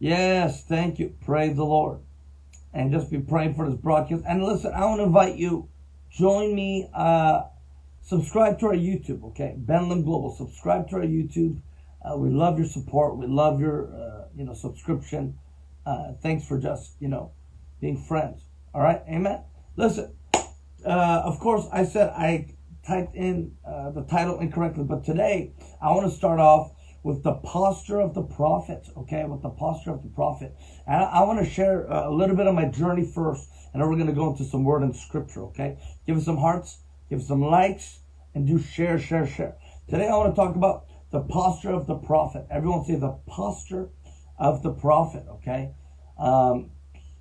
Yes, thank you. Praise the Lord. And just be praying for this broadcast. And listen, I want to invite you, join me, uh, subscribe to our YouTube, okay? Ben Lim Global. Subscribe to our YouTube. Uh, we love your support. We love your, uh, you know, subscription. Uh, thanks for just, you know, being friends. All right? Amen. Listen, uh, of course, I said I typed in uh, the title incorrectly, but today I want to start off with the posture of the prophet, okay? With the posture of the prophet. And I, I want to share uh, a little bit of my journey first, and then we're going to go into some word and scripture, okay? Give us some hearts, give us some likes, and do share, share, share. Today I want to talk about the posture of the prophet. Everyone say the posture of the prophet, okay? Um,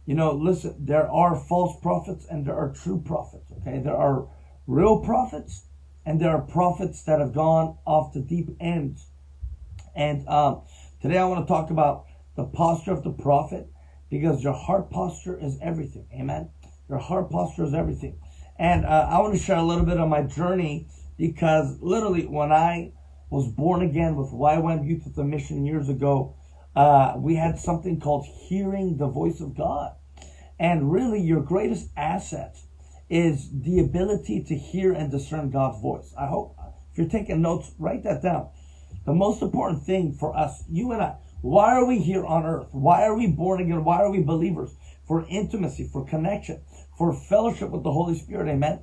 you know, listen, there are false prophets and there are true prophets, okay? There are real prophets and there are prophets that have gone off the deep end and um, today I want to talk about the posture of the prophet because your heart posture is everything. Amen. Your heart posture is everything. And uh, I want to share a little bit of my journey because literally when I was born again with YWAM Youth with a Mission years ago, uh, we had something called hearing the voice of God. And really, your greatest asset is the ability to hear and discern God's voice. I hope if you're taking notes, write that down. The most important thing for us, you and I, why are we here on earth? Why are we born again? Why are we believers? For intimacy, for connection, for fellowship with the Holy Spirit. Amen.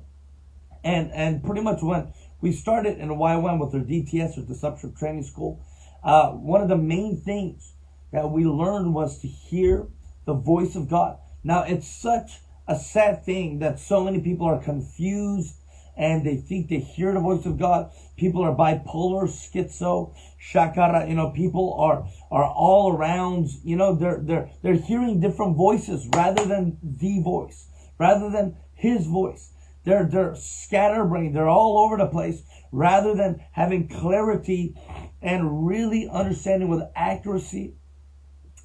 And and pretty much when we started in YWAM with our DTS or Discipleship Training School, uh, one of the main things that we learned was to hear the voice of God. Now it's such a sad thing that so many people are confused and they think they hear the voice of God. People are bipolar, schizo, shakara, you know, people are, are all around, you know, they're, they're, they're hearing different voices rather than the voice, rather than his voice. They're, they're scatterbrained. They're all over the place rather than having clarity and really understanding with accuracy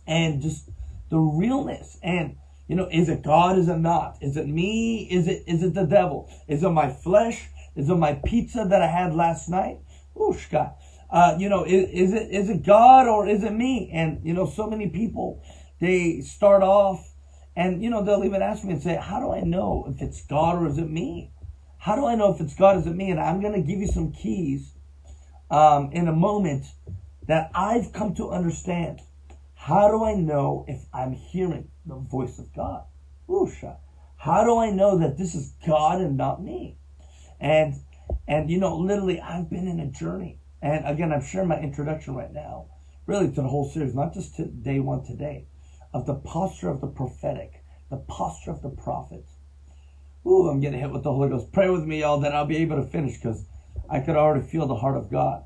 and just the realness and you know, is it God? Is it not? Is it me? Is it is it the devil? Is it my flesh? Is it my pizza that I had last night? God. Uh, you know, is, is it is it God or is it me? And you know, so many people they start off and you know they'll even ask me and say, How do I know if it's God or is it me? How do I know if it's God or is it me? And I'm gonna give you some keys um, in a moment that I've come to understand. How do I know if I'm hearing the voice of God? Oosha. How do I know that this is God and not me? And and you know, literally I've been in a journey. And again, I'm sharing my introduction right now, really to the whole series, not just to day one today, of the posture of the prophetic, the posture of the prophet. Ooh, I'm getting hit with the Holy Ghost. Pray with me, y'all, that I'll be able to finish because I could already feel the heart of God.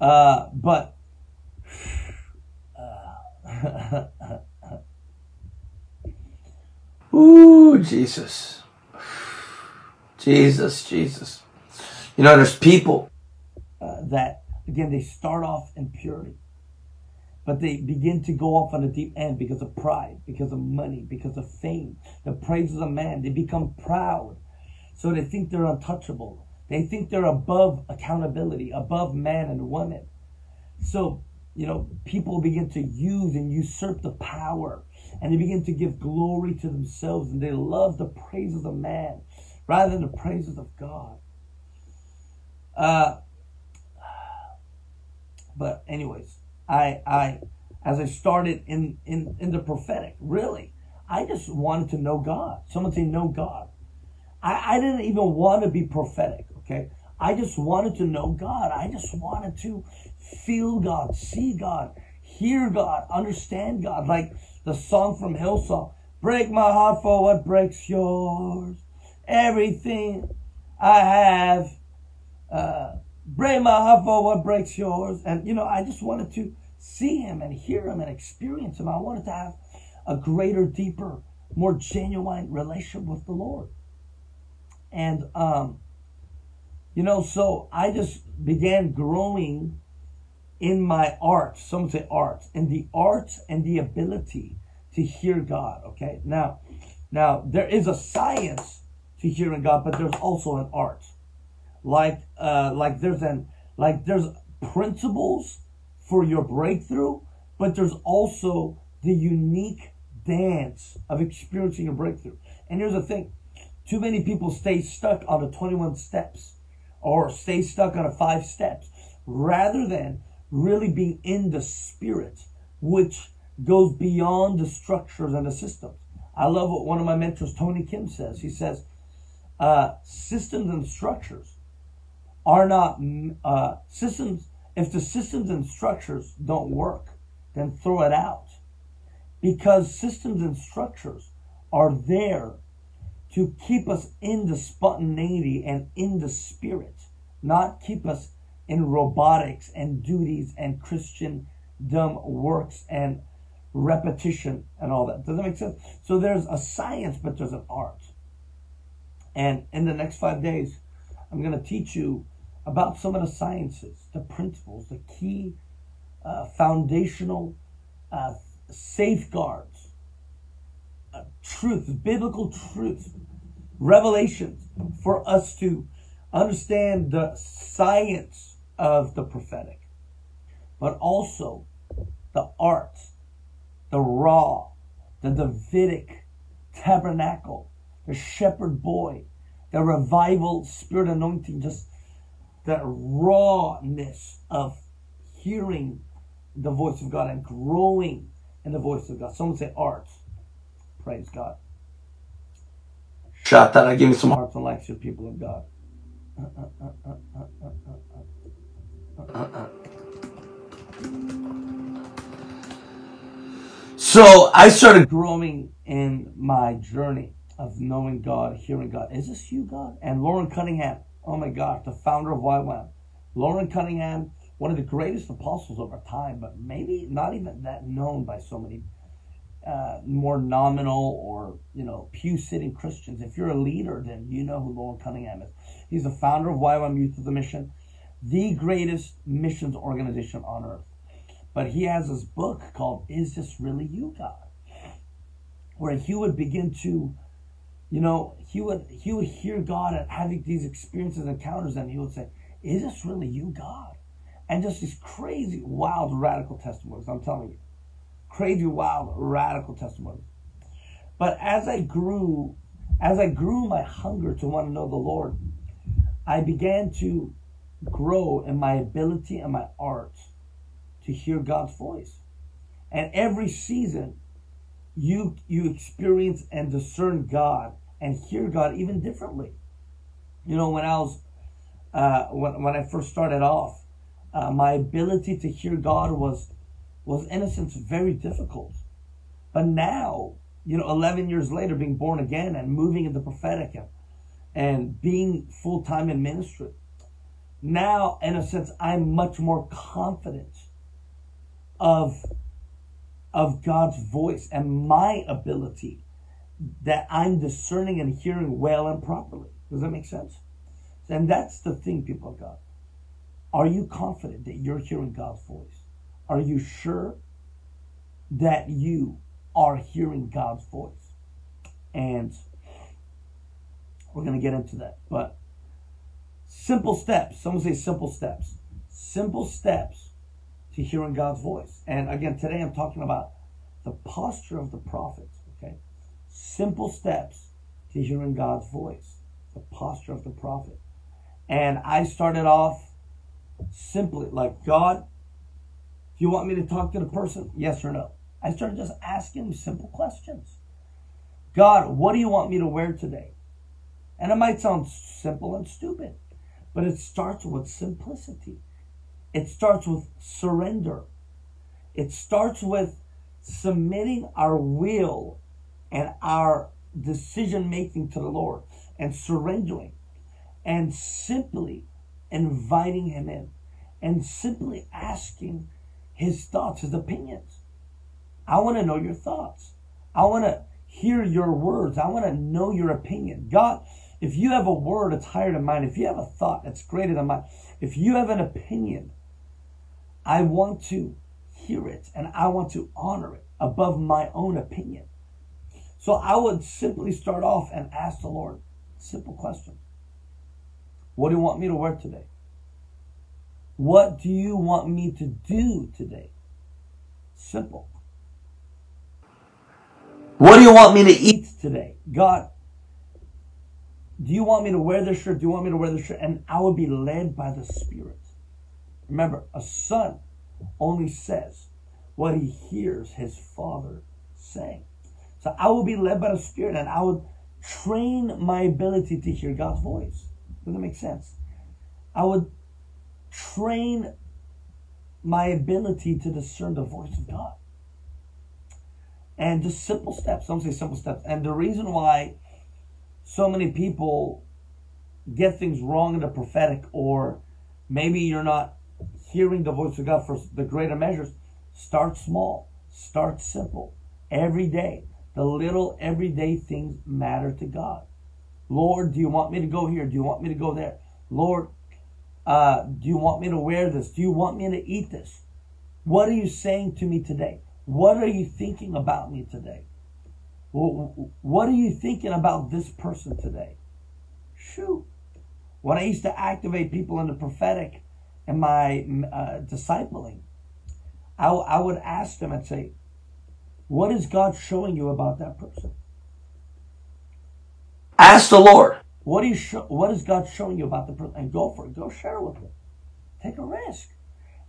Uh, but Ooh, Jesus. Jesus, Jesus. You know, there's people uh, that, again, they start off in purity, but they begin to go off on the deep end because of pride, because of money, because of fame, the praises of man. They become proud. So they think they're untouchable. They think they're above accountability, above man and woman. So you know, people begin to use and usurp the power and they begin to give glory to themselves and they love the praises of man rather than the praises of God. Uh, but anyways, I, I, as I started in, in, in the prophetic, really, I just wanted to know God. Someone say, know God. I, I didn't even want to be prophetic, okay? I just wanted to know God. I just wanted to feel God, see God, hear God, understand God. Like the song from Hillsong, break my heart for what breaks yours. Everything I have, uh, break my heart for what breaks yours. And, you know, I just wanted to see him and hear him and experience him. I wanted to have a greater, deeper, more genuine relationship with the Lord. And, um, you know, so I just began growing in my art, some say art, in the art and the ability to hear God. Okay. Now, now there is a science to hearing God, but there's also an art. Like, uh, like there's an, like there's principles for your breakthrough, but there's also the unique dance of experiencing a breakthrough. And here's the thing too many people stay stuck on the 21 steps or stay stuck on the five steps rather than really being in the spirit, which goes beyond the structures and the systems. I love what one of my mentors, Tony Kim, says. He says, uh, systems and structures are not uh, systems. If the systems and structures don't work, then throw it out. Because systems and structures are there to keep us in the spontaneity and in the spirit, not keep us in robotics and duties and Christendom works and repetition and all that. Does that make sense? So there's a science, but there's an art. And in the next five days, I'm going to teach you about some of the sciences, the principles, the key uh, foundational uh, safeguards, uh, truths, biblical truths, revelations for us to understand the science of the prophetic, but also the art, the raw, the Davidic tabernacle, the shepherd boy, the revival spirit anointing, just the rawness of hearing the voice of God and growing in the voice of God. Someone say art. Praise God. Shout out, give me some hearts and likes, your people of God. Uh, uh, uh, So I started growing in my journey of knowing God, hearing God. Is this you, God? And Loren Cunningham, oh my gosh, the founder of YWAM. Loren Cunningham, one of the greatest apostles of our time, but maybe not even that known by so many uh, more nominal or you know pew sitting Christians. If you're a leader, then you know who Loren Cunningham is. He's the founder of YWAM Youth of the Mission, the greatest missions organization on earth. But he has this book called "Is This Really You, God?" where he would begin to, you know, he would he would hear God and having these experiences, encounters, and he would say, "Is this really you, God?" And just these crazy, wild, radical testimonies. I'm telling you crazy, wild, radical testimonies. But as I grew, as I grew my hunger to want to know the Lord, I began to grow in my ability and my art to hear God's voice. And every season, you you experience and discern God and hear God even differently. You know, when I was uh, when when I first started off, uh, my ability to hear God was was in a sense very difficult. But now, you know, 11 years later, being born again and moving in the prophetic and, and being full time in ministry, now, in a sense, I'm much more confident of, of God's voice and my ability that I'm discerning and hearing well and properly. Does that make sense? And that's the thing, people of God. Are you confident that you're hearing God's voice? Are you sure that you are hearing God's voice? And we're going to get into that. But simple steps. Someone say simple steps. Simple steps to hearing God's voice. And again, today I'm talking about the posture of the prophet. Okay. Simple steps to hearing God's voice. The posture of the prophet. And I started off simply like, God, do you want me to talk to the person? Yes or no? I started just asking simple questions. God, what do you want me to wear today? And it might sound simple and stupid, but it starts with simplicity. It starts with surrender. It starts with submitting our will and our decision making to the Lord and surrendering and simply inviting Him in and simply asking his thoughts, his opinions. I want to know your thoughts. I want to hear your words. I want to know your opinion. God, if you have a word that's higher than mine, if you have a thought that's greater than mine, if you have an opinion, I want to hear it and I want to honor it above my own opinion. So I would simply start off and ask the Lord, simple question. What do you want me to wear today? What do you want me to do today? Simple. What do you want me to eat today? God, do you want me to wear this shirt? Do you want me to wear this shirt? And I will be led by the Spirit. Remember, a son only says what he hears his father saying. So I will be led by the Spirit and I would train my ability to hear God's voice. Does that make sense? I would train my ability to discern the voice of God. And just simple steps. Some say simple steps. And the reason why so many people get things wrong in the prophetic, or maybe you're not hearing the voice of God for the greater measures, start small, start simple. Every day, the little everyday things matter to God. Lord, do you want me to go here? Do you want me to go there? Lord, uh, do you want me to wear this? Do you want me to eat this? What are you saying to me today? What are you thinking about me today? What are you thinking about this person today? Shoot. When I used to activate people in the prophetic and my uh, discipling, I, I would ask them and say, What is God showing you about that person? Ask the Lord. What, you show, what is God showing you about the person? And go for it. Go share it with them. Take a risk.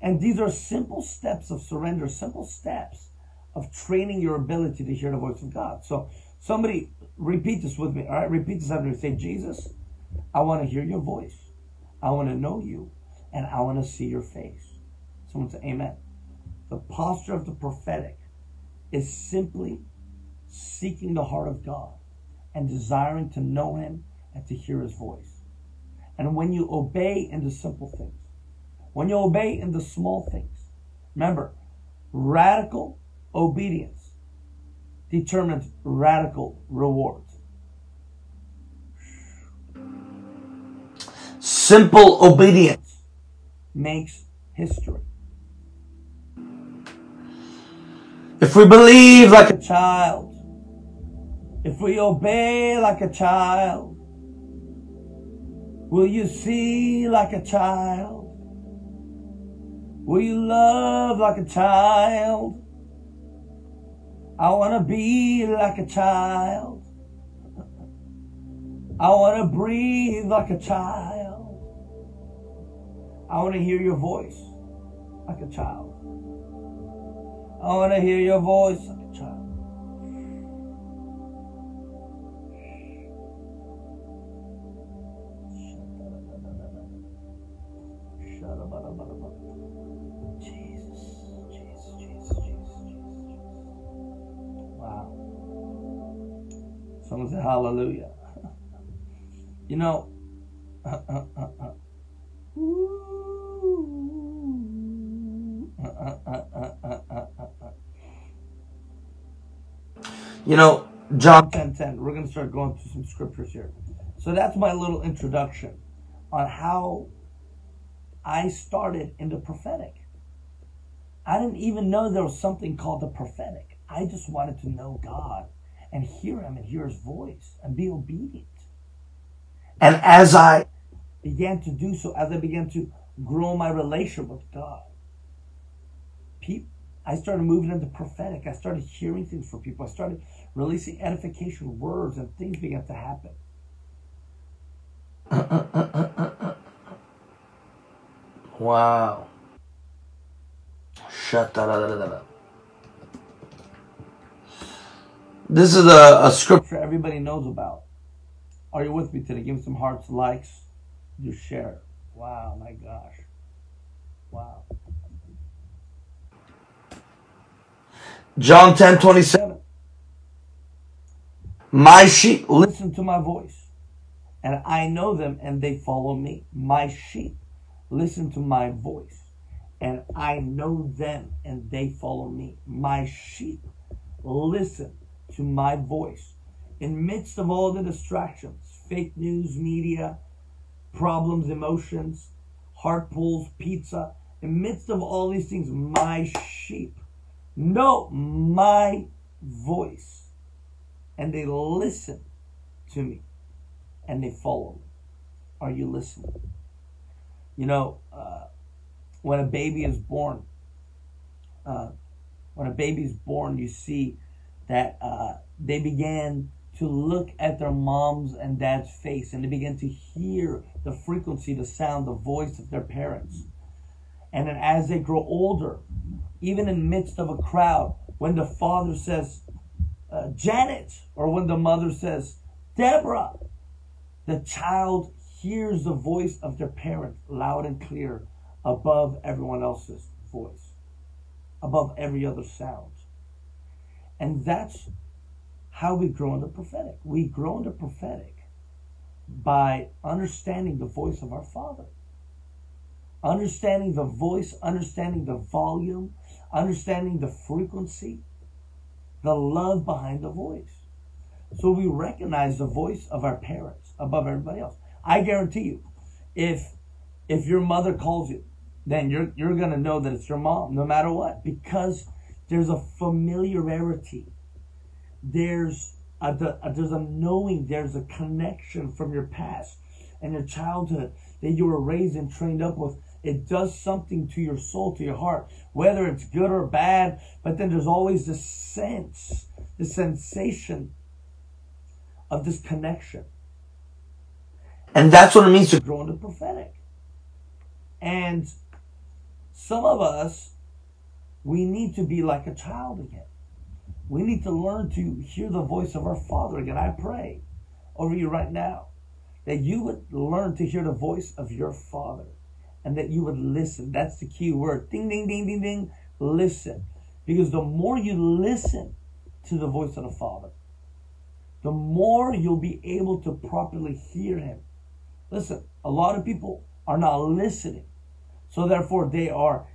And these are simple steps of surrender, simple steps of training your ability to hear the voice of God. So somebody repeat this with me. All right, repeat this after me. Say, Jesus, I want to hear your voice. I want to know you, and I want to see your face. Someone say, Amen. The posture of the prophetic is simply seeking the heart of God and desiring to know Him and to hear His voice. And when you obey in the simple things, when you obey in the small things, remember, radical obedience determines radical rewards. Simple obedience makes history. If we believe like a child, if we obey like a child, will you see like a child? Will you love like a child? I want to be like a child. I want to breathe like a child. I want to hear your voice like a child. I want to hear your voice hallelujah. You know, you know, John 10 10. We're going to start going through some scriptures here. So that's my little introduction on how I started in the prophetic. I didn't even know there was something called the prophetic. I just wanted to know God and hear him and hear his voice and be obedient. And as I began to do so, as I began to grow my relationship with God, I started moving into prophetic. I started hearing things from people. I started releasing edification words and things began to happen. wow. Shut up. This is a, a scripture everybody knows about. Are you with me today? Give me some hearts, likes, just share. Wow, my gosh. Wow. John 10 27. My sheep listen to my voice, and I know them, and they follow me. My sheep listen to my voice, and I know them, and they follow me. My sheep listen to my voice in midst of all the distractions, fake news, media, problems, emotions, heart pulls, pizza, in midst of all these things, my sheep know my voice and they listen to me and they follow me. Are you listening? You know, uh, when a baby is born, uh, when a baby is born, you see that uh, they began to look at their mom's and dad's face and they began to hear the frequency, the sound, the voice of their parents. And then as they grow older, even in midst of a crowd, when the father says, uh, Janet, or when the mother says, Deborah, the child hears the voice of their parent loud and clear above everyone else's voice, above every other sound. And that's how we grow in the prophetic. We grow in the prophetic by understanding the voice of our Father. Understanding the voice, understanding the volume, understanding the frequency, the love behind the voice. So we recognize the voice of our parents above everybody else. I guarantee you, if if your mother calls you, then you're you're gonna know that it's your mom, no matter what, because there's a familiarity. There's a, there's a knowing. There's a connection from your past and your childhood that you were raised and trained up with. It does something to your soul, to your heart, whether it's good or bad. But then there's always this sense, the sensation of this connection. And that's what it means to grow in the prophetic. And some of us, we need to be like a child again. We need to learn to hear the voice of our Father again. I pray over you right now that you would learn to hear the voice of your Father and that you would listen. That's the key word. Ding, ding, ding, ding, ding. Listen. Because the more you listen to the voice of the Father, the more you'll be able to properly hear Him. Listen, a lot of people are not listening. So therefore, they are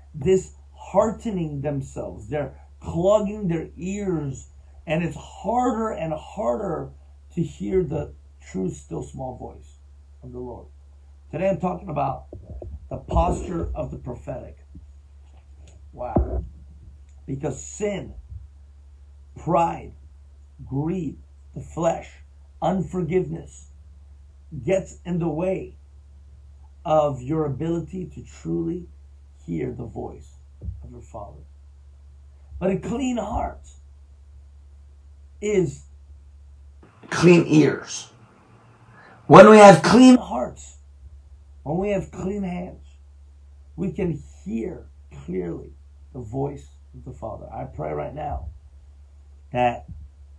disheartening themselves. They're clogging their ears, and it's harder and harder to hear the true, still small voice of the Lord. Today I'm talking about the posture of the prophetic. Wow. Because sin, pride, greed, the flesh, unforgiveness gets in the way of your ability to truly hear the voice of your Father. But a clean heart is clean ears. When we have clean hearts, when we have clean hands, we can hear clearly the voice of the Father. I pray right now that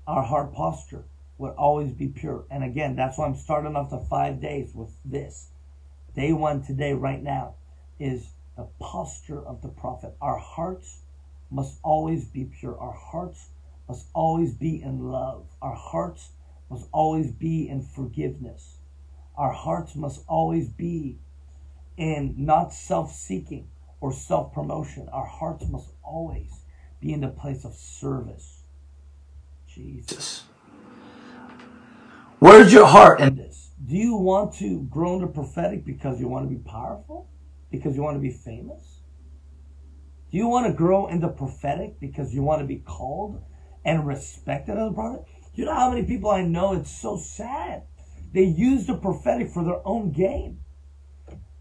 our heart posture would always be pure. And again, that's why I'm starting off the five days with this. Day one today, right now, is the posture of the prophet. Our hearts must always be pure. Our hearts must always be in love. Our hearts must always be in forgiveness. Our hearts must always be in not self seeking or self promotion. Our hearts must always be in the place of service. Jesus. Where's your heart in this? Do you want to grow into prophetic because you want to be powerful? Because you want to be famous? Do you want to grow in the prophetic because you want to be called and respected as a prophet? You know how many people I know? It's so sad. They use the prophetic for their own gain.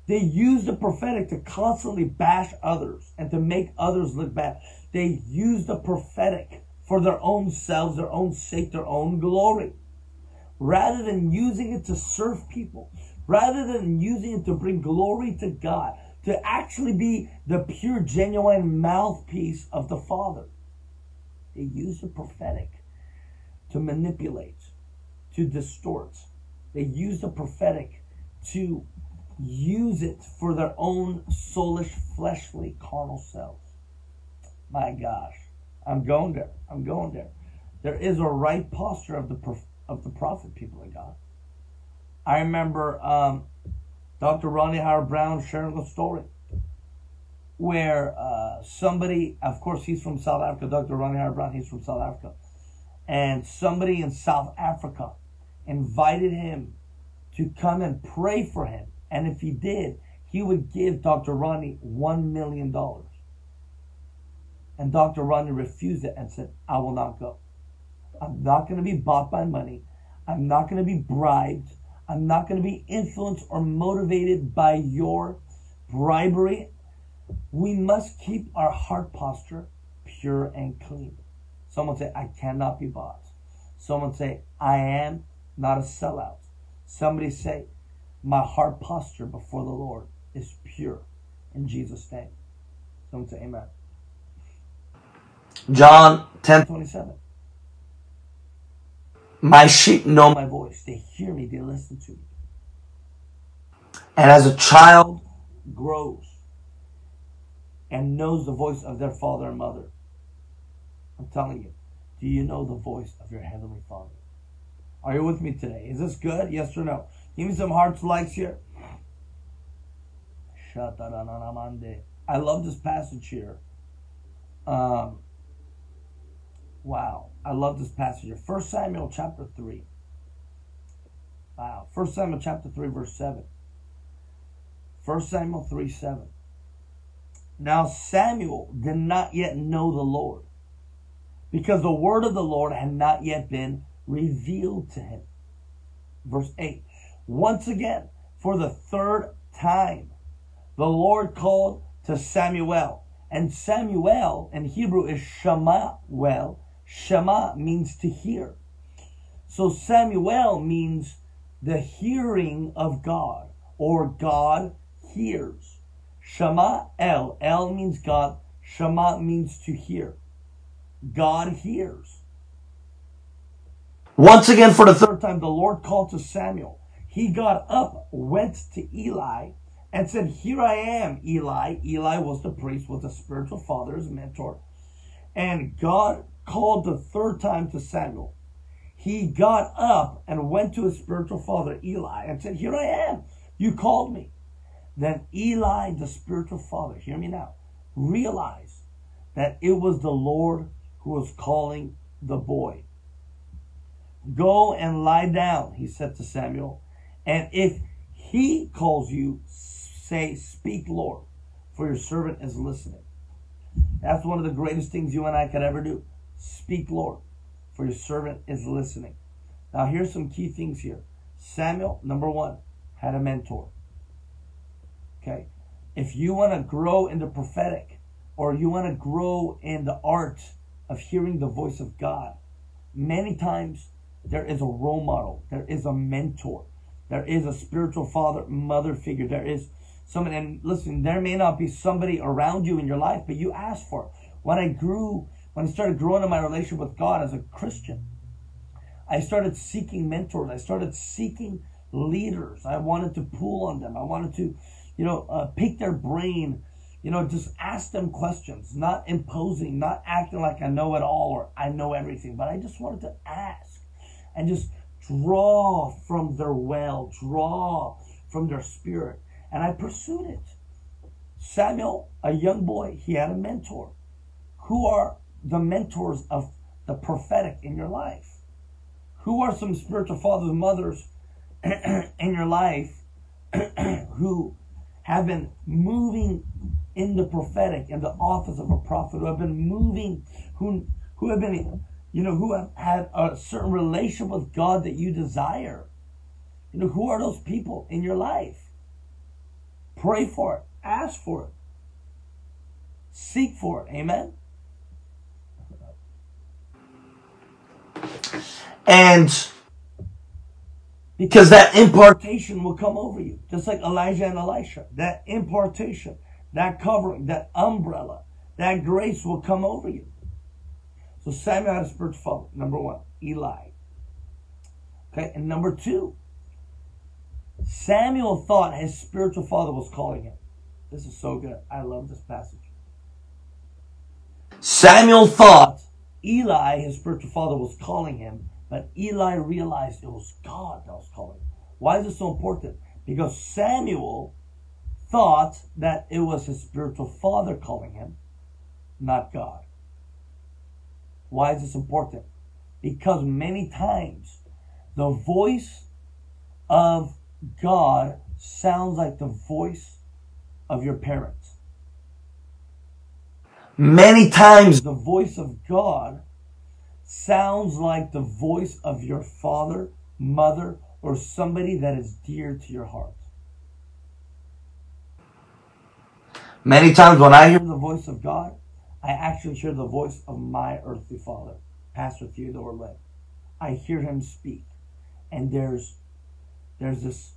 They use the prophetic to constantly bash others and to make others look bad. They use the prophetic for their own selves, their own sake, their own glory. Rather than using it to serve people, rather than using it to bring glory to God, to actually be the pure, genuine mouthpiece of the Father. They use the prophetic to manipulate, to distort. They use the prophetic to use it for their own soulish, fleshly, carnal selves. My gosh, I'm going there. I'm going there. There is a right posture of the of the prophet, people of God. I remember um, Dr. Rodney Howard-Browne sharing a story where uh, somebody, of course, he's from South Africa, Dr. Rodney Howard-Browne, he's from South Africa, and somebody in South Africa invited him to come and pray for him. And if he did, he would give Dr. Rodney $1 million. And Dr. Rodney refused it and said, I will not go. I'm not going to be bought by money. I'm not going to be bribed. I'm not going to be influenced or motivated by your bribery. We must keep our heart posture pure and clean. Someone say, I cannot be bought. Someone say, I am not a sellout. Somebody say, my heart posture before the Lord is pure in Jesus' name. Someone say, Amen. John 10 27. My sheep know my voice. They hear me, they listen to me. And as a child grows and knows the voice of their father and mother, I'm telling you, do you know the voice of your heavenly father? Are you with me today? Is this good? Yes or no? Give me some hearts likes here. I love this passage here. Um, wow. I love this passage here. 1 Samuel chapter 3. Wow. 1 Samuel chapter 3, verse 7. 1 Samuel 3 7. Now Samuel did not yet know the Lord because the word of the Lord had not yet been revealed to him. Verse 8. Once again, for the third time, the Lord called to Samuel. And Samuel in Hebrew is Well, Shema means to hear. So Samuel means the hearing of God or God hears. Shema El. El means God. Shema means to hear. God hears. Once again, for the third time, the Lord called to Samuel. He got up, went to Eli, and said, Here I am, Eli. Eli was the priest, was the spiritual father, his mentor. And God called the third time to Samuel. He got up and went to his spiritual father, Eli, and said, Here I am. You called me. Then Eli, the spiritual father, hear me now, realized that it was the Lord who was calling the boy. Go and lie down, he said to Samuel. And if he calls you, say, Speak, Lord, for your servant is listening. That's one of the greatest things you and I could ever do. Speak, Lord, for your servant is listening. Now, here's some key things here. Samuel, number one, had a mentor. Okay? If you want to grow in the prophetic or you want to grow in the art of hearing the voice of God, many times there is a role model, there is a mentor, there is a spiritual father, mother figure, there is someone. And listen, there may not be somebody around you in your life, but you ask for it. When I grew, when I started growing in my relationship with God as a Christian, I started seeking mentors. I started seeking leaders. I wanted to pull on them. I wanted to, you know, uh, pick their brain you know, just ask them questions, not imposing, not acting like I know it all or I know everything, but I just wanted to ask and just draw from their well, draw from their spirit. And I pursued it. Samuel, a young boy, he had a mentor. Who are the mentors of the prophetic in your life? Who are some spiritual fathers and mothers in your life who have been moving in the prophetic in the office of a prophet, who have been moving, who who have been, you know, who have had a certain relationship with God that you desire. You know, who are those people in your life? Pray for it, ask for it, seek for it. Amen. And because that impartation will come over you, just like Elijah and Elisha. That impartation, that covering, that umbrella, that grace will come over you. So Samuel had a spiritual father. Number one, Eli. Okay, and number two, Samuel thought his spiritual father was calling him. This is so good. I love this passage. Samuel thought Eli, his spiritual father, was calling him but Eli realized it was God that was calling. Why is it so important? Because Samuel thought that it was his spiritual father calling him, not God. Why is this important? Because many times the voice of God sounds like the voice of your parents. Many times the voice of God sounds like the voice of your father, mother, or somebody that is dear to your heart. Many times when I hear the voice of God, I actually hear the voice of my earthly father, Pastor Theodore Lim. I hear him speak. And there's there's this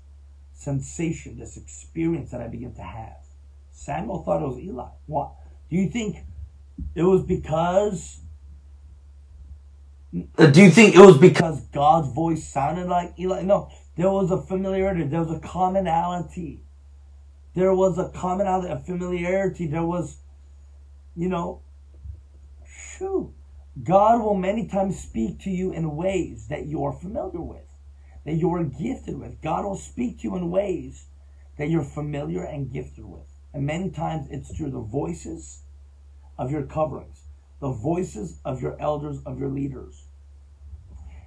sensation, this experience that I begin to have. Samuel thought it was Eli. What? Do you think it was because Uh, do you think it was because God's voice sounded like Eli? No, there was a familiarity, there was a commonality. There was a commonality, a familiarity. There was, you know, shoo. God will many times speak to you in ways that you are familiar with, that you are gifted with. God will speak to you in ways that you're familiar and gifted with. And many times it's through the voices of your coverings, the voices of your elders, of your leaders.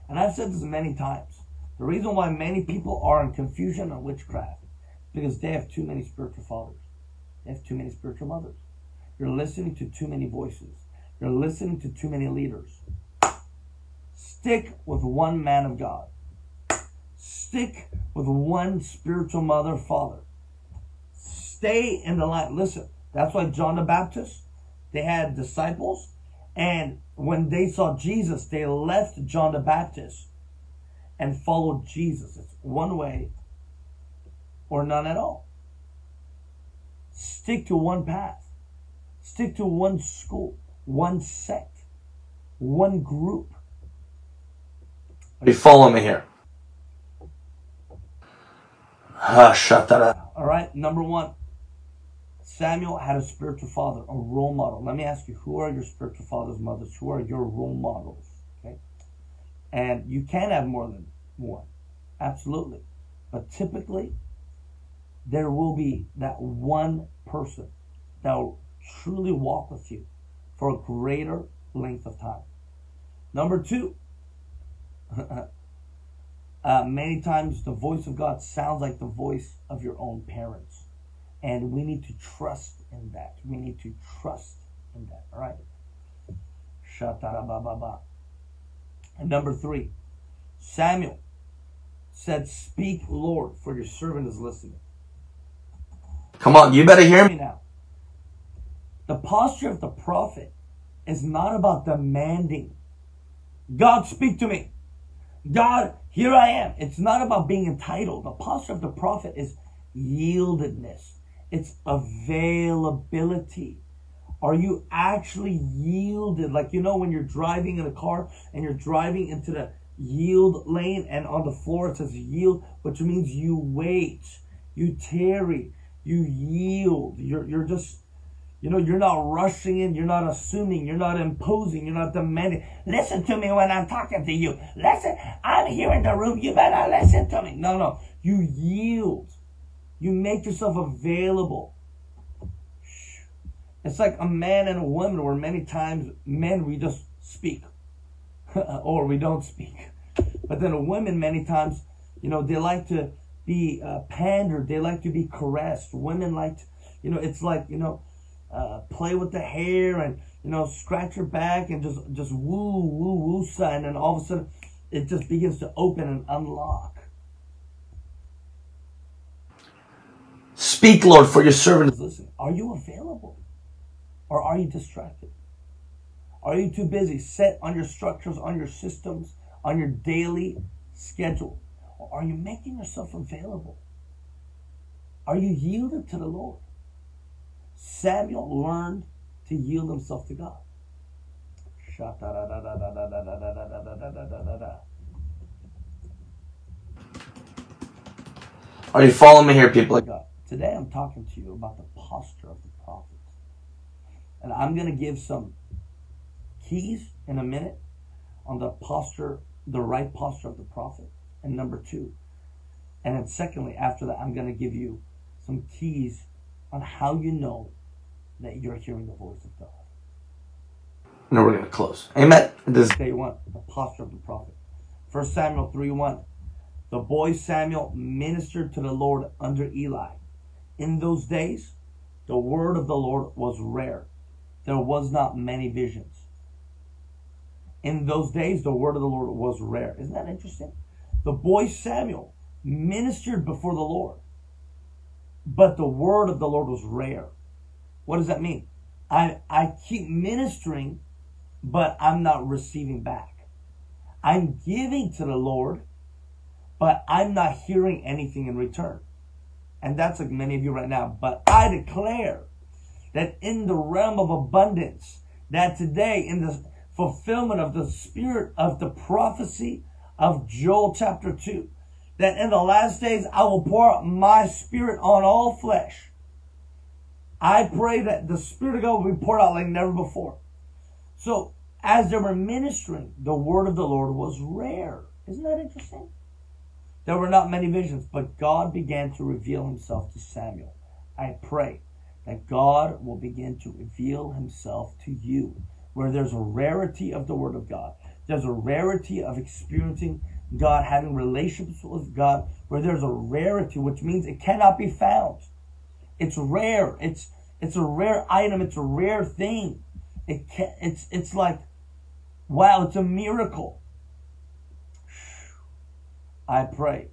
And I've said this many times. The reason why many people are in confusion and witchcraft because they have too many spiritual fathers. They have too many spiritual mothers. You're listening to too many voices. You're listening to too many leaders. Stick with one man of God. Stick with one spiritual mother, father. Stay in the light. Listen, that's why John the Baptist, they had disciples, and when they saw Jesus, they left John the Baptist and followed Jesus. It's one way or none at all. Stick to one path. Stick to one school, one sect, one group. Are you following me here? Ah, shut that up. All right, number one. Samuel had a spiritual father, a role model. Let me ask you, who are your spiritual fathers, mothers? Who are your role models? Okay. And you can have more than one. Absolutely. But typically, there will be that one person that will truly walk with you for a greater length of time. Number two, uh, many times the voice of God sounds like the voice of your own parents. And we need to trust in that. We need to trust in that. All right. Shatarababa. And number three, Samuel said, Speak, Lord, for your servant is listening. Come on, you better hear me now. The posture of the prophet is not about demanding. God, speak to me. God, here I am. It's not about being entitled. The posture of the prophet is yieldedness. It's availability. Are you actually yielded? Like, you know, when you're driving in a car and you're driving into the yield lane and on the floor it says yield, which means you wait, you tarry, you yield. You're, you're just, you know, you're not rushing in. You're not assuming. You're not imposing. You're not demanding. Listen to me when I'm talking to you. Listen, I'm here in the room. You better listen to me. No, no. You yield. You make yourself available. It's like a man and a woman where many times men, we just speak or we don't speak. But then a woman, many times, you know, they like to be uh, pandered. They like to be caressed. Women like, to, you know, it's like, you know, uh, play with the hair and, you know, scratch her back and just, just woo, woo, woo, and then all of a sudden it just begins to open and unlock. Speak, Lord, for your servant. Listen, are you available? Or are you distracted? Are you too busy set on your structures, on your systems, on your daily schedule? Or are you making yourself available? Are you yielded to the Lord? Samuel learned to yield himself to God. Are you following me here, people? Today I'm talking to you about the posture of the prophet. And I'm going to give some keys in a minute on the posture, the right posture of the prophet and number two. And then secondly, after that, I'm going to give you some keys on how you know that you're hearing the voice of God. Now we're going to close. Amen. This day one, the posture of the prophet. First Samuel 3 1. The boy Samuel ministered to the Lord under Eli. In those days, the word of the Lord was rare. There was not many visions. In those days, the word of the Lord was rare. Isn't that interesting? The boy Samuel ministered before the Lord, but the word of the Lord was rare. What does that mean? I, I keep ministering, but I'm not receiving back. I'm giving to the Lord, but I'm not hearing anything in return. And that's like many of you right now. But I declare that in the realm of abundance, that today in the fulfillment of the spirit of the prophecy of Joel chapter 2, that in the last days I will pour out my spirit on all flesh. I pray that the Spirit of God will be poured out like never before. So, as they were ministering, the word of the Lord was rare. Isn't that interesting? There were not many visions, but God began to reveal himself to Samuel. I pray that God will begin to reveal himself to you, where there's a rarity of the word of God. There's a rarity of experiencing God, having relationships with God, where there's a rarity, which means it cannot be found. It's rare. It's it's a rare item. It's a rare thing. It can, it's it's like, wow, it's a miracle. I pray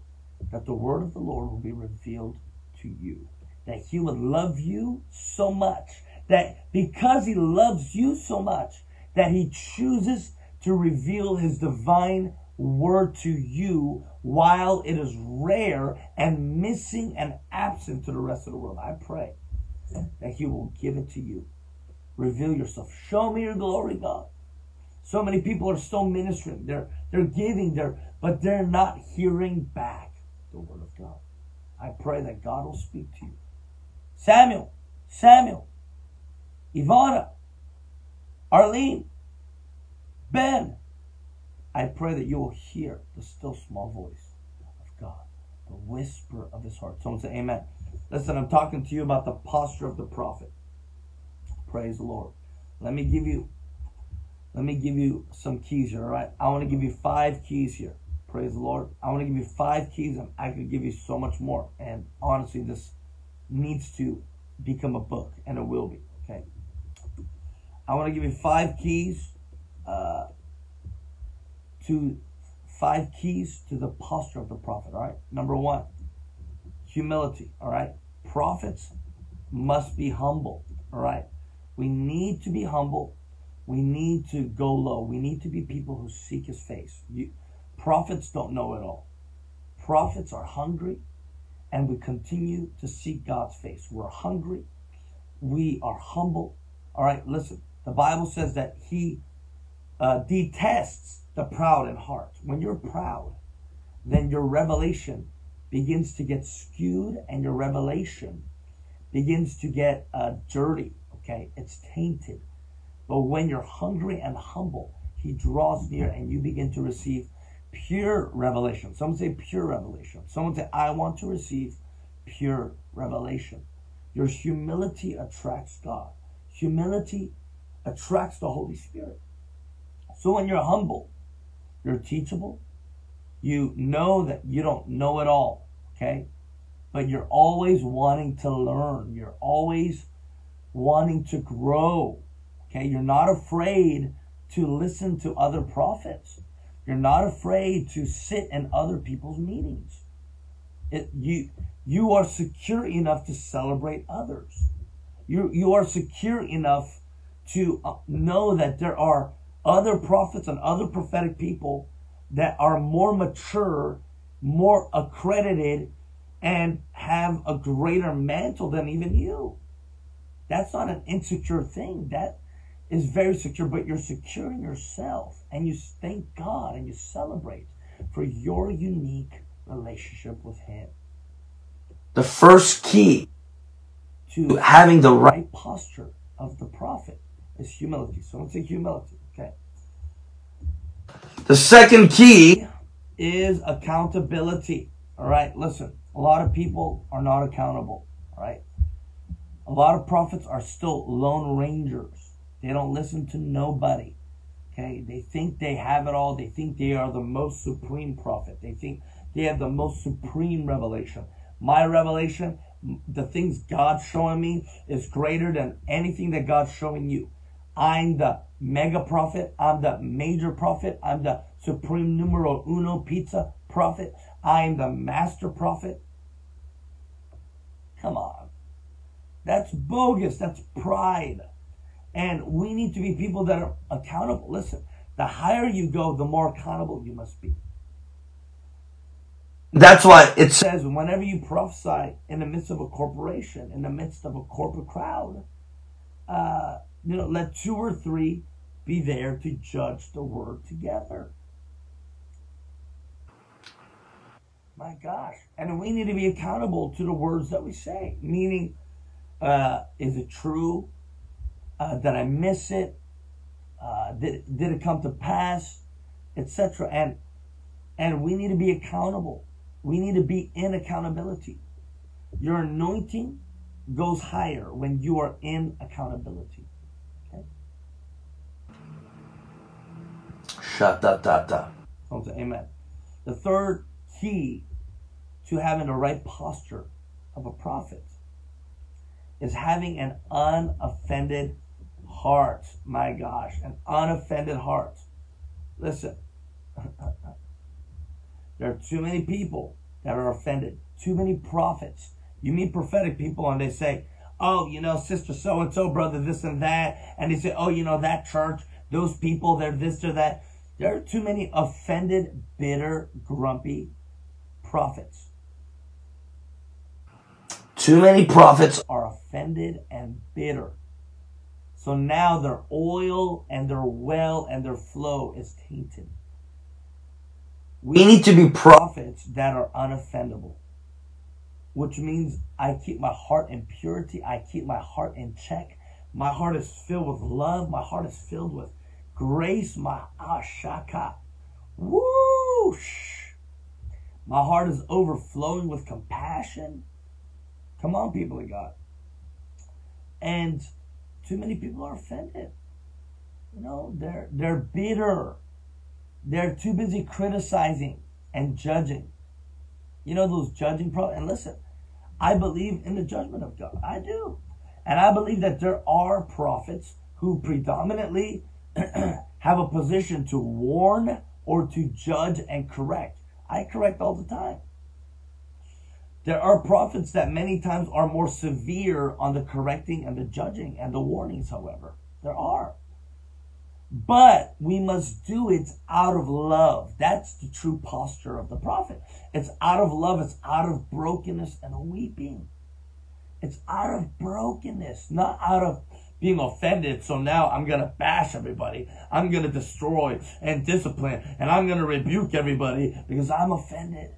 that the word of the Lord will be revealed to you. That he would love you so much. That because he loves you so much, that he chooses to reveal his divine word to you while it is rare and missing and absent to the rest of the world. I pray that he will give it to you. Reveal yourself. Show me your glory, God. So many people are still ministering. They're they're giving, they're but they're not hearing back the word of God. I pray that God will speak to you. Samuel, Samuel, Ivana, Arlene, Ben, I pray that you will hear the still small voice of God, the whisper of his heart. Someone say amen. Listen, I'm talking to you about the posture of the prophet. Praise the Lord. Let me give you let me give you some keys here, all right? I want to give you five keys here. Praise the Lord. I want to give you five keys, and I could give you so much more. And honestly, this needs to become a book, and it will be, okay? I want to give you five keys uh, to five keys to the posture of the prophet, all right? Number one, humility, all right? Prophets must be humble, all right? We need to be humble. We need to go low. We need to be people who seek his face. You, prophets don't know it all. Prophets are hungry and we continue to seek God's face. We're hungry. We are humble. All right, listen. The Bible says that he uh, detests the proud in heart. When you're proud, then your revelation begins to get skewed and your revelation begins to get uh, dirty. Okay, it's tainted. But when you're hungry and humble, he draws near and you begin to receive pure revelation. Some say pure revelation. Someone say, I want to receive pure revelation. Your humility attracts God. Humility attracts the Holy Spirit. So when you're humble, you're teachable. You know that you don't know it all, okay? But you're always wanting to learn. You're always wanting to grow, okay? You're not afraid to listen to other prophets. You're not afraid to sit in other people's meetings. It, you, you are secure enough to celebrate others. You, you are secure enough to uh, know that there are other prophets and other prophetic people that are more mature, more accredited, and have a greater mantle than even you. That's not an insecure thing. That is very secure, but you're secure in yourself and you thank God and you celebrate for your unique relationship with Him. The first key To having the right right posture of the prophet is humility. Someone say humility. Okay. the second key is accountability. All right, listen. A lot of people are not accountable. All right. A lot of prophets are still lone rangers. They don't listen to nobody. Okay. They think they have it all. They think they are the most supreme prophet. They think they have the most supreme revelation. My revelation, the things God's showing me, is greater than anything that God's showing you. I'm the mega prophet. I'm the major prophet. I'm the supreme numero uno pizza prophet. I'm the master prophet. Come on. That's bogus. That's pride. And we need to be people that are accountable. Listen, the higher you go, the more accountable you must be. That's why It says whenever you prophesy in the midst of a corporation, in the midst of a corporate crowd, uh, you know, let two or three be there to judge the word together. My gosh. And we need to be accountable to the words that we say. Meaning, uh, is it true? Uh, did I miss it? Uh, did, did it come to pass? Etc. And and we need to be accountable. We need to be in accountability. Your anointing goes higher when you are in accountability. Okay? Amen. The third key to having the right posture of a prophet is having an unoffended heart. My gosh, an unoffended heart. Listen, there are too many people that are offended, too many prophets. You meet prophetic people and they say, oh, you know, sister so and so, brother this and that. And they say, oh, you know, that church, those people, they're this or that. There are too many offended, bitter, grumpy prophets Too many prophets. are offended and bitter. So now their oil and their well and their flow is tainted. We need to be. Prophets that are unoffendable, which means I keep my heart in purity, I keep my heart in check. My heart is filled with love, my heart is filled with grace, my ashaka. Whoosh! My heart is overflowing with compassion. Come on, people of God. And too many people are offended. You know, they're they're bitter. They're too busy criticizing and judging. You know those judging pro and listen, I believe in the judgment of God. I do. And I believe that there are prophets who predominantly have a position to warn or to judge and correct. I correct all the time. There are prophets that many times are more severe on the correcting and the judging and the warnings, however. There are. But we must do it out of love. That's the true posture of the prophet. It's out of love, it's out of brokenness and weeping. It's out of brokenness, not out of being offended. So now I'm going to bash everybody. I'm going to destroy and discipline and I'm going to rebuke everybody because I'm offended.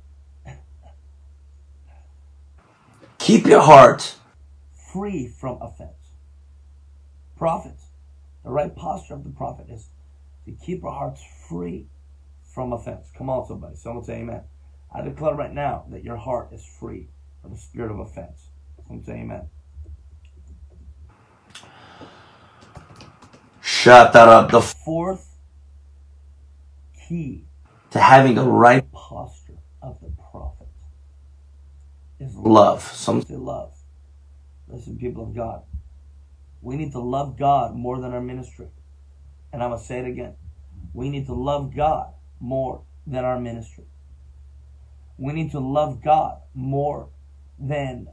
Keep your heart. free from offense. Prophets, the right posture of the prophet is to keep our hearts free from offense. Come on, somebody. Someone say amen. I declare right now that your heart is free from the spirit of offense. Someone say amen. Shut that up. The Fourth key to having a right posture of the prophet is love. Some to love. Listen, people of God, we need to love God more than our ministry. And I'm going to say it again. We need to love God more than our ministry. We need to love God more than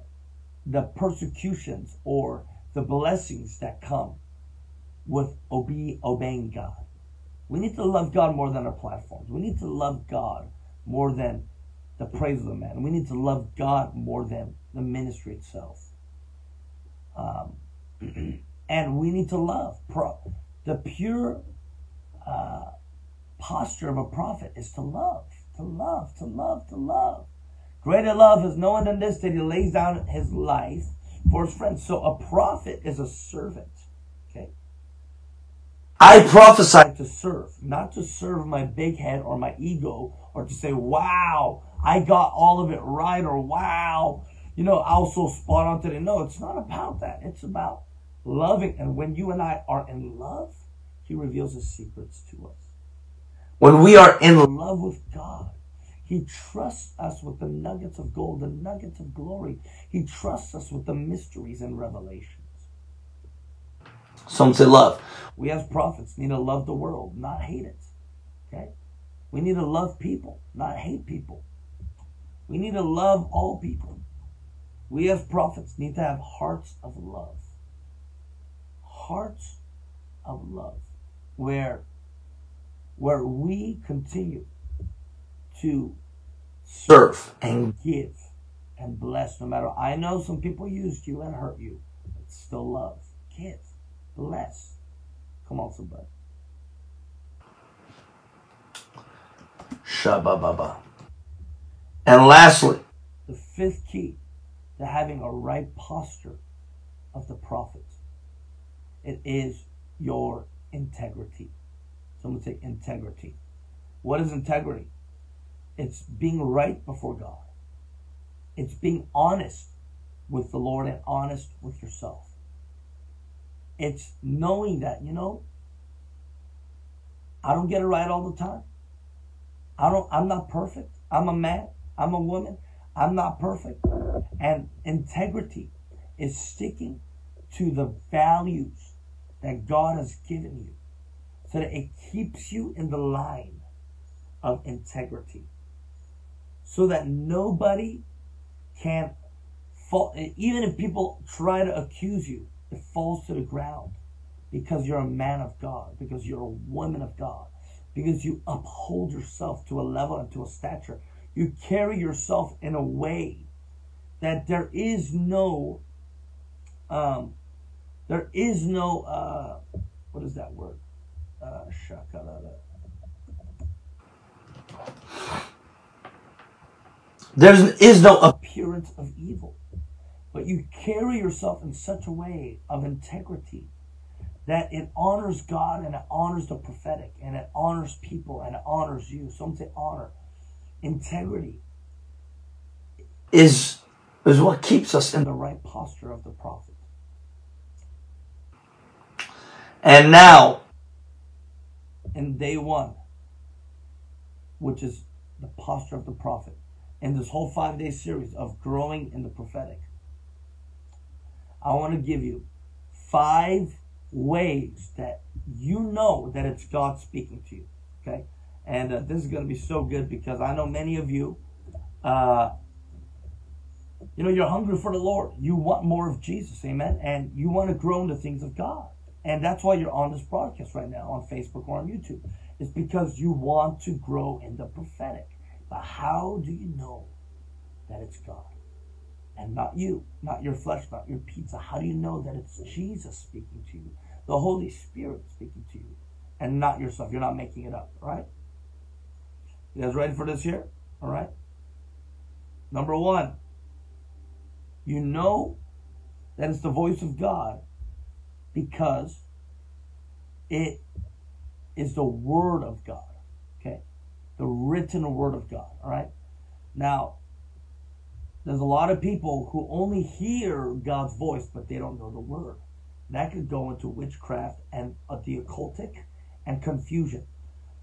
the persecutions or the blessings that come with obe- obeying God. We need to love God more than our platforms. We need to love God more than the praise of the man. We need to love God more than the ministry itself. Um, and we need to love. Pro- the pure uh, posture of a prophet is to love, to love, to love, to love. Greater love is no one than this that he lays down his life for his friends. So a prophet is a servant. Okay? I prophesy. to serve, not to serve my big head or my ego or to say, wow, I got all of it right or wow, you know, I was so spot on today. No, it's not about that. It's about loving. And when you and I are in love, he reveals his secrets to us. When we are in love with God, he trusts us with the nuggets of gold, the nuggets of glory. He trusts us with the mysteries and revelations. some say love. We as prophets need to love the world, not hate it. Okay? We need to love people, not hate people. We need to love all people. We as prophets need to have hearts of love. Hearts of love where where we continue to serve and give and bless no matter I know some people used you and hurt you but still love give bless come on somebody shabababa. And lastly, the fifth key to having a right posture of the prophet. It is your integrity. Someone say integrity. What is integrity? It's being right before god. It's being honest with the lord and honest with yourself. It's knowing that you know i don't get it right all the time. I don't i'm not perfect. I'm a man i'm a woman. I'm not perfect. And integrity is sticking to the values that god has given you so that it keeps you in the line of integrity. So that nobody can fall even if people try to accuse you it falls to the ground because you're a man of god because you're a woman of god because you uphold yourself to a level and to a stature you carry yourself in a way that there is no um there is no uh what is that word uh there is no appearance of evil. But you carry yourself in such a way of integrity that it honors God and it honors the prophetic and it honors people and it honors you. Some say honor. Integrity is is what keeps us in the right posture of the prophet. and now In day one, which is the posture of the prophet, in this whole five day series of growing in the prophetic, I want to give you five ways that you know that it's God speaking to you. Okay? And uh, this is going to be so good because I know many of you, uh, you know, you're hungry for the Lord. You want more of Jesus. Amen. And you want to grow in the things of God. And that's why you're on this broadcast right now on Facebook or on YouTube. It's because you want to grow in the prophetic. But how do you know that it's God? And not you, not your flesh, not your pizza. How do you know that it's Jesus speaking to you? The Holy Spirit speaking to you. And not yourself. You're not making it up, right? You guys ready for this here? All right. Number one, you know that it's the voice of God because it is the word of God. Okay? The written word of God. All right? Now, there's a lot of people who only hear God's voice, but they don't know the word. That could go into witchcraft and uh, the occultic and confusion.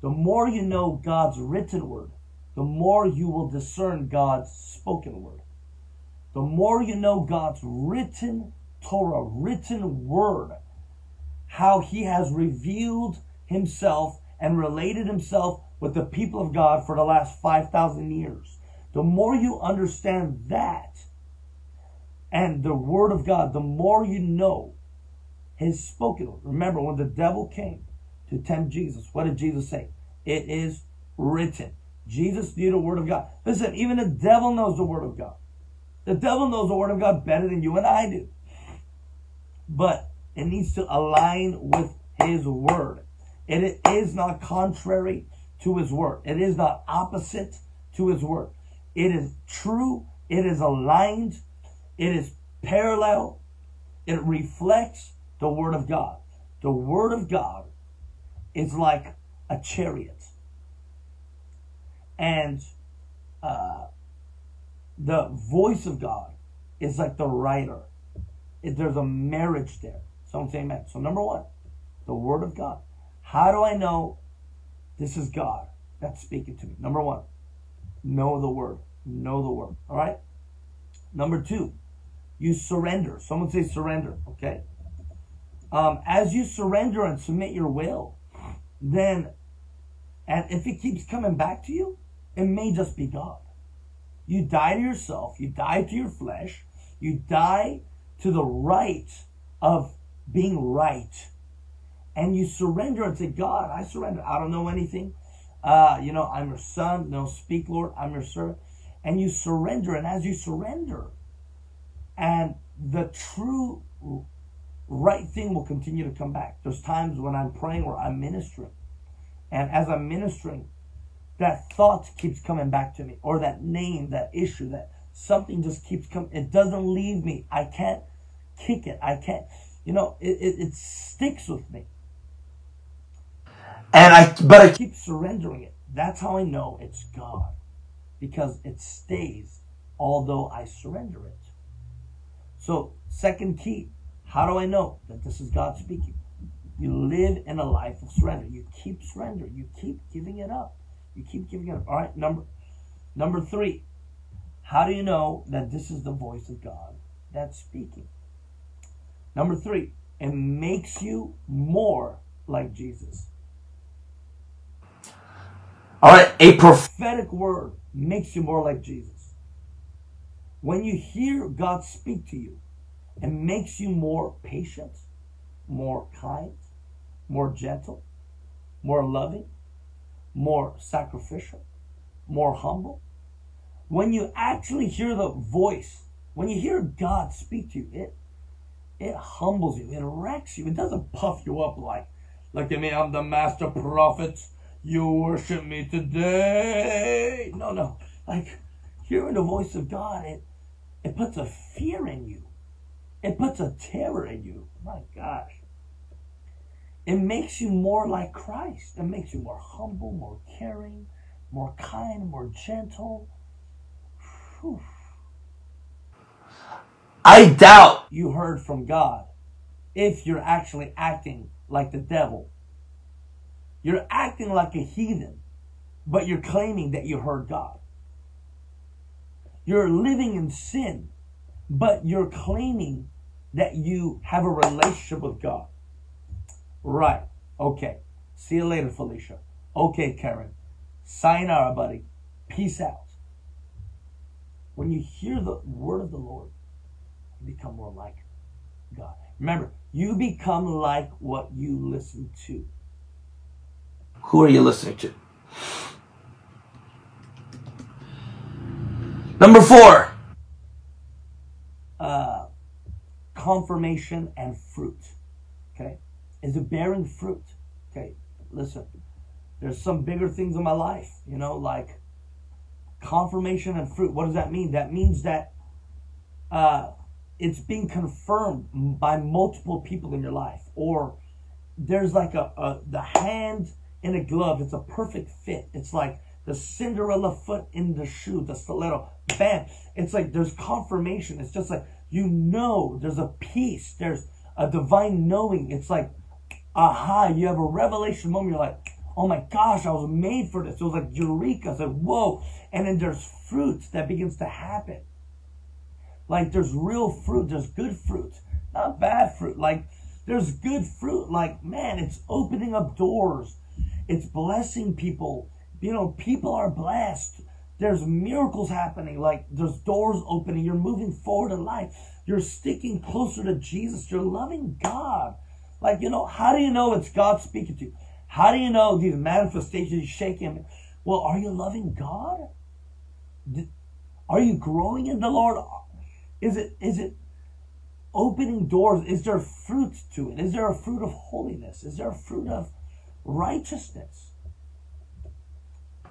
The more you know God's written word, the more you will discern God's spoken word. The more you know God's written Torah, written word, how he has revealed himself and related himself with the people of God for the last 5,000 years. The more you understand that and the word of God, the more you know his spoken word. Remember, when the devil came to tempt Jesus, what did Jesus say? It is written. Jesus knew the word of God. Listen, even the devil knows the word of God. The devil knows the word of God better than you and I do. But it needs to align with his word. And it is not contrary to his word. It is not opposite to his word. It is true. It is aligned. It is parallel. It reflects the word of God. The word of God is like a chariot. And uh, the voice of God is like the rider. There's a marriage there. Someone say amen. So number one, the word of God. How do I know this is God that's speaking to me? Number one, know the word. Know the word. All right. Number two, you surrender. Someone say surrender. Okay. Um, as you surrender and submit your will, then, and if it keeps coming back to you, it may just be God. You die to yourself. You die to your flesh. You die to the right of being right. and you surrender and say, God, I surrender. I don't know anything. Uh, you know, I'm your son. No, speak, Lord. I'm your servant. And you surrender. And as you surrender, and the true right thing will continue to come back. There's times when I'm praying or I'm ministering. And as I'm ministering, that thought keeps coming back to me, or that name, that issue, that something just keeps coming. It doesn't leave me. I can't kick it. I can't, you know, it, it, it sticks with me. And I, but I keep surrendering it. That's how I know it's God. Because it stays, although I surrender it. So, second key, how do I know that this is God speaking? You live in a life of surrender. You keep surrendering. You keep giving it up. You keep giving it up. All right, number number three. How do you know that this is the voice of God that's speaking? Number three, it makes you more like Jesus. all right, a prophetic word makes you more like Jesus. When you hear God speak to you, it makes you more patient, more kind, more gentle, more loving, more sacrificial, more humble. When you actually hear the voice, when you hear God speak to you, it it humbles you, it wrecks you. It doesn't puff you up like, like I mean, I'm the master prophet. You worship me today. No, no. Like hearing the voice of God, it it puts a fear in you. It puts a terror in you. My gosh. It makes you more like Christ. It makes you more humble, more caring, more kind, more gentle. Whew. I doubt You heard from God if you're actually acting like the devil. You're acting like a heathen, but you're claiming that you heard God. You're living in sin, but you're claiming that you have a relationship with God. Right. Okay. See you later, Felicia. Okay, Karen. Sayonara, buddy. Peace out. When you hear the word of the Lord, you become more like God. Remember, you become like what you listen to. who are you listening to? Number four, Uh, confirmation and fruit. Okay? Is it bearing fruit? Okay, listen. There's some bigger things in my life, you know, like confirmation and fruit. What does that mean? That means that uh, it's being confirmed by multiple people in your life, or there's like a, a the hand in a glove. It's a perfect fit. It's like the Cinderella foot in the shoe, the stiletto. Bam! It's like there's confirmation. It's just like you know. There's a peace. There's a divine knowing. It's like aha! You have a revelation moment. You're like, oh my gosh, I was made for this. It was like eureka. It's like whoa! And then there's fruit that begins to happen. Like there's real fruit, there's good fruit, not bad fruit. Like there's good fruit. Like man, it's opening up doors. It's blessing people. You know, people are blessed. There's miracles happening. Like there's doors opening. You're moving forward in life. You're sticking closer to Jesus. You're loving God. Like, you know, how do you know it's God speaking to you? How do you know these manifestations shaking? Well, are you loving God? Are you growing in the Lord? Is it is it opening doors? Is there fruit to it? Is there a fruit of holiness? Is there a fruit of righteousness?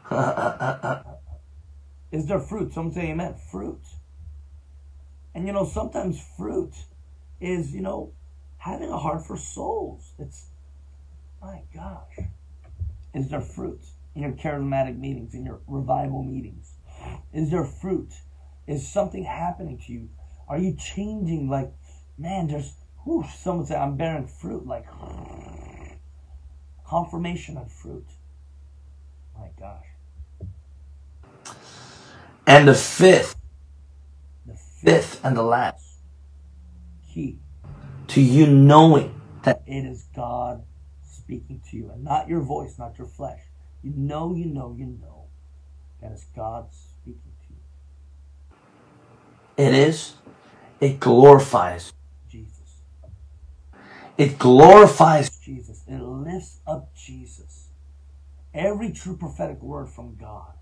Is there fruit? Some say amen. Fruit. And you know, sometimes fruit is, you know, having a heart for souls. It's my gosh. Is there fruit in your charismatic meetings, in your revival meetings? Is there fruit? Is something happening to you? Are you changing? Like, man, there's, whew, someone say, I'm bearing fruit. Like, confirmation of fruit. My gosh. And the fifth, The fifth and the last, key to you knowing that it is God speaking to you and not your voice, not your flesh. You know, you know, you know that it's God speaking to you. it is, it glorifies, Jesus. It glorifies Jesus. It lifts up Jesus. Every true prophetic word from God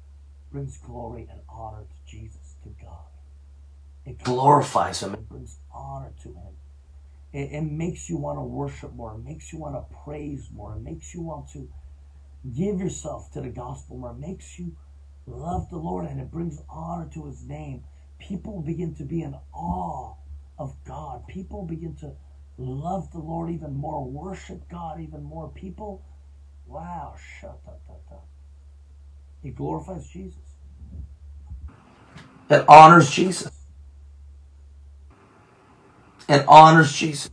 brings glory and honor to Jesus, to God. It glorifies him. It brings honor to him. It, it makes you want to worship more. It makes you want to praise more. It makes you want to give yourself to the gospel more. It makes you love the Lord and it brings honor to his name. People begin to be in awe of God. People begin to love the Lord even more, worship God even more. People, wow, shut up, up. It glorifies Jesus. It honors Jesus. It honors Jesus.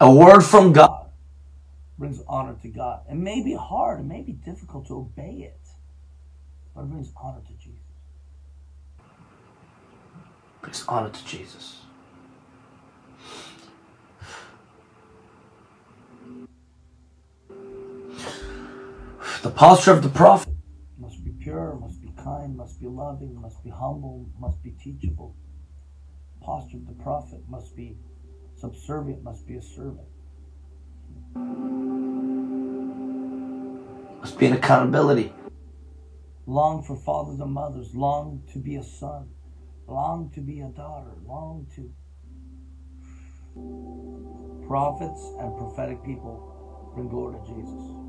A word from God brings honor to God. It may be hard, it may be difficult to obey it, but it brings honor to Jesus. It Brings honor to Jesus. The posture of the prophet must be pure, must be kind, must be loving, must be humble, must be teachable. Posture of the prophet must be subservient, must be a servant. Must be an accountability. Long for fathers and mothers, long to be a son, long to be a daughter, long to. Prophets and prophetic people bring glory to Jesus.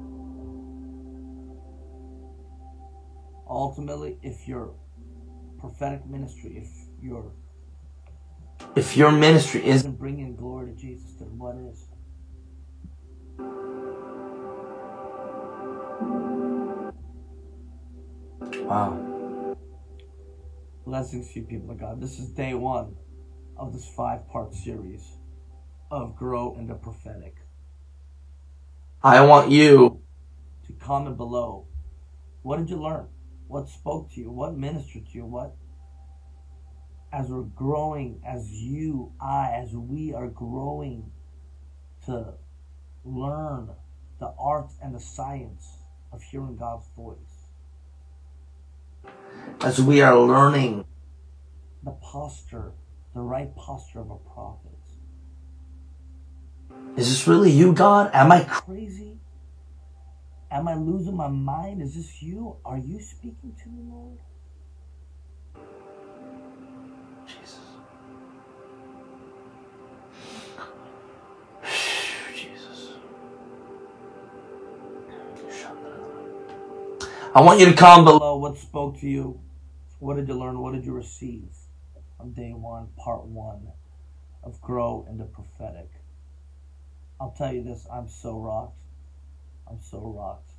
Ultimately, if your prophetic ministry, if your if your ministry isn't bringing glory to Jesus, then what is? Wow. Blessings to you, people of God. This is day one of this five part series of Grow in the Prophetic. I want you to comment below. What did you learn? What spoke to you? What ministered to you? What, as we're growing, as you, I, as we are growing to learn the art and the science of hearing God's voice. As we are learning the posture, the right posture of a prophet. Is this really you, God? Am I crazy? Am I losing my mind? Is this you? Are you speaking to me, Lord? Jesus. Jesus. I want you to comment below what spoke to you. What did you learn? What did you receive on day one, part one of Grow in the Prophetic? I'll tell you this, I'm so rocked. I'm so rocked.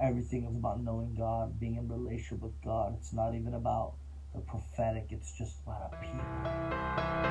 Everything is about knowing God, being in relationship with God. It's not even about the prophetic, it's just about a people.